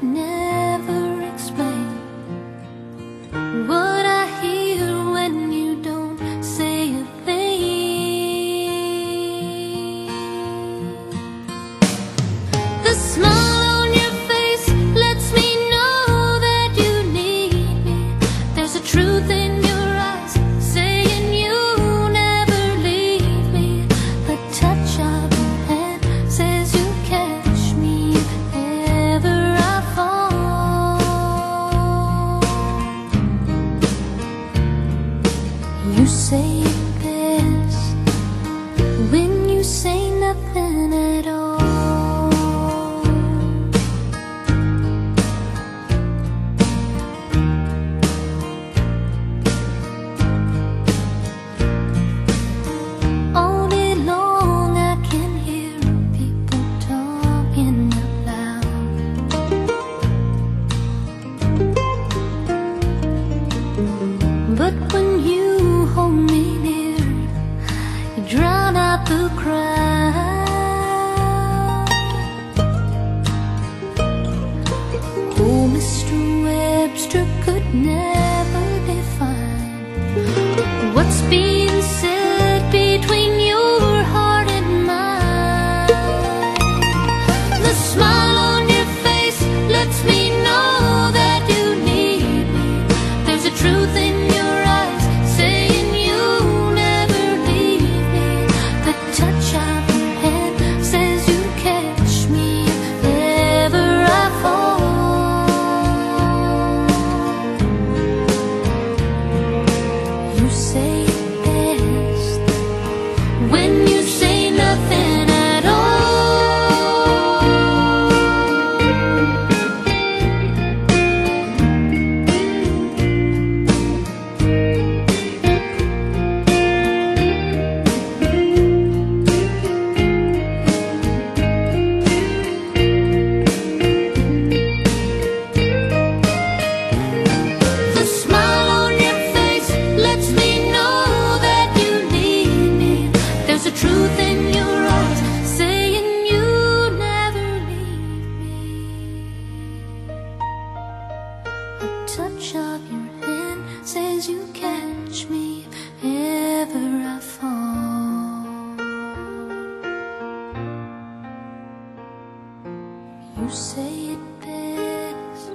goodness. you say Mr. Webster could never touch of your hand says you catch me if ever I fall. You say it best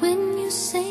when you say